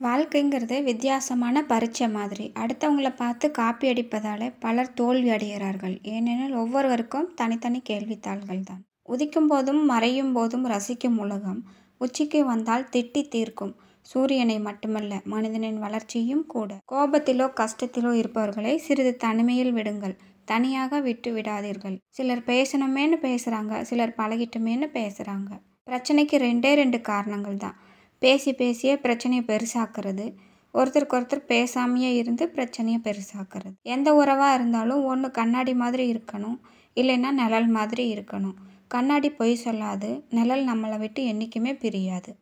வாழ்க்கைங்கிறது வித்தியாசமான பரீட்சை மாதிரி. அடுத்தவங்கள பார்த்து காப்பி அடிப்பதால் பலர் தோல்வி அடைகிறார்கள். ஏனெனில் ஒவ்வொருவருக்கும் தனித்தனி கேள்வித்தாள்கள் தான். உதிக்கும் போதும் மறையும் போதும் ரசிக்கும் உலகம். உச்சிக்கு வந்தால் திட்டி தீர்க்கும். சூரியனை மட்டுமல்ல மனிதனின் வளர்ச்சியும் கூட. கோபத்திலோ கஷ்டத்திலோ இருப்பவர்களை சிறிது தனிமையில் விடுங்கள். தனியாக விட்டு விடாதீர்கள். சிலர் பேசணுமேனு பேசுகிறாங்க சிலர் பழகிட்டுமேனு பேசுகிறாங்க பிரச்சனைக்கு ரெண்டே ரெண்டு காரணங்கள் தான். பேசி பேசியே பிரச்சனையை பெருசாக்குறது. ஒருத்தருக்கு ஒருத்தர் பேசாமையே இருந்து பிரச்சனையை பெருசாக்குறது. எந்த உறவாக இருந்தாலும் ஒன்று கண்ணாடி மாதிரி இருக்கணும். இல்லைன்னா நிழல் மாதிரி இருக்கணும். கண்ணாடி பொய் சொல்லாது. நிழல் நம்மளை விட்டு என்றைக்குமே பிரியாது.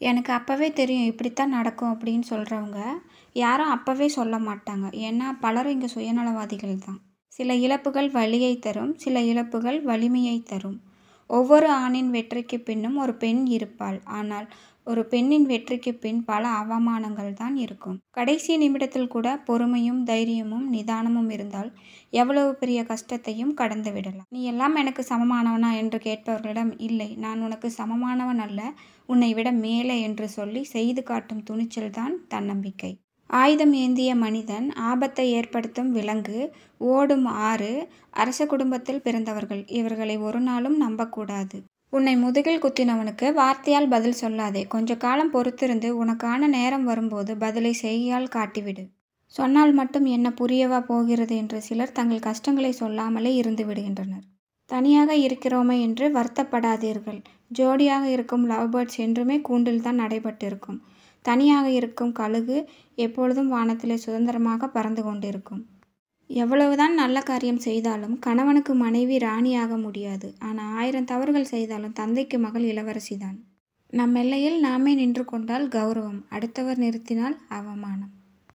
எனக்கு அப்போவே தெரியும் இப்படித்தான் நடக்கும் அப்படின்னு சொல்கிறவங்க யாரும் அப்போவே சொல்ல மாட்டாங்க. ஏன்னா பலரும் இங்கே சுயநலவாதிகள் தான். சில இழப்புகள் வலியை தரும். சில இழப்புகள் வலிமையை தரும். ஒவ்வொரு ஆணின் வெற்றிக்கு பின்னும் ஒரு பெண் இருப்பாள். ஆனால் ஒரு பெண்ணின் வெற்றிக்கு பின் பல அவமானங்கள் தான் இருக்கும். கடைசி நிமிடத்தில் கூட பொறுமையும் தைரியமும் நிதானமும் இருந்தால் எவ்வளவு பெரிய கஷ்டத்தையும் கடந்து விடலாம். நீ எல்லாம் எனக்கு சமமானவனா? என்று கேட்பவர்களிடம் இல்லை நான் உனக்கு சமமானவன் அல்ல. உன்னை விட மேலே என்று சொல்லி செய்து காட்டும் துணிச்சல் தான் தன்னம்பிக்கை. ஆயுதம் ஏந்திய மனிதன் ஆபத்தை ஏற்படுத்தும் விலங்கு ஓடும் ஆறு அரச குடும்பத்தில் பிறந்தவர்கள். இவர்களை ஒரு நாளும் நம்பக்கூடாது. உன்னை முதுகில் குத்தினவனுக்கு வார்த்தையால் பதில் சொல்லாதே. கொஞ்ச காலம் பொறுத்திருந்து உனக்கான நேரம் வரும்போது பதிலை செய்யால் காட்டிவிடு. சொன்னால் மட்டும் என்ன புரியவா போகிறது என்று சிலர் தங்கள் கஷ்டங்களை சொல்லாமலே இருந்து விடுகின்றனர். தனியாக இருக்கிறோமே என்று வருத்தப்படாதீர்கள். ஜோடியாக இருக்கும் லவ் பேர்ட்ஸ் என்றுமே கூண்டில் தான் நடைபெற்றிருக்கும் தனியாக இருக்கும் கழுகு எப்பொழுதும் வானத்திலே சுதந்திரமாக பறந்து கொண்டிருக்கும். எவ்வளவுதான் நல்ல காரியம் செய்தாலும் கணவனுக்கு மனைவி ராணியாக முடியாது. ஆனால் ஆயிரம் தவறுகள் செய்தாலும் தந்தைக்கு மகள் இளவரசி தான் நம் எல்லையில் நாமே நின்று கொண்டால் கௌரவம் அடுத்தவர் நிறுத்தினால் அவமானம்.